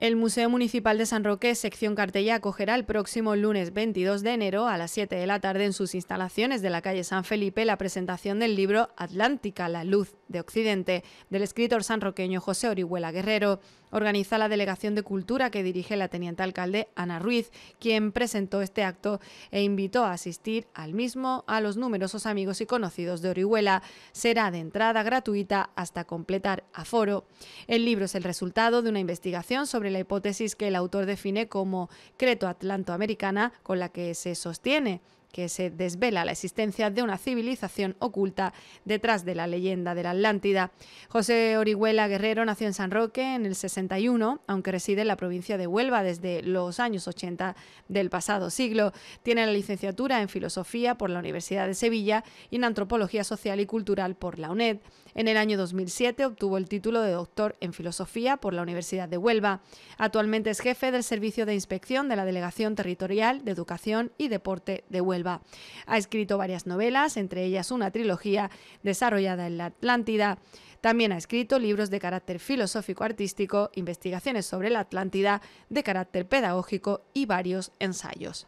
El Museo Municipal de San Roque, sección Cartella, acogerá el próximo lunes 22 de enero a las 7 de la tarde en sus instalaciones de la calle San Felipe la presentación del libro Atlántica, la luz de Occidente, del escritor sanroqueño José Orihuela Guerrero. Organiza la Delegación de Cultura que dirige la teniente alcalde Ana Ruiz, quien presentó este acto e invitó a asistir al mismo a los numerosos amigos y conocidos de Orihuela. Será de entrada gratuita hasta completar aforo. El libro es el resultado de una investigación sobre la hipótesis que el autor define como creto atlantoamericana con la que se sostiene que se desvela la existencia de una civilización oculta detrás de la leyenda de la Atlántida. José Orihuela Guerrero nació en San Roque en el 61, aunque reside en la provincia de Huelva desde los años 80 del pasado siglo. Tiene la licenciatura en Filosofía por la Universidad de Sevilla y en Antropología Social y Cultural por la UNED. En el año 2007 obtuvo el título de doctor en Filosofía por la Universidad de Huelva. Actualmente es jefe del Servicio de Inspección de la Delegación Territorial de Educación y Deporte de Huelva. Ha escrito varias novelas, entre ellas una trilogía desarrollada en la Atlántida. También ha escrito libros de carácter filosófico-artístico, investigaciones sobre la Atlántida de carácter pedagógico y varios ensayos.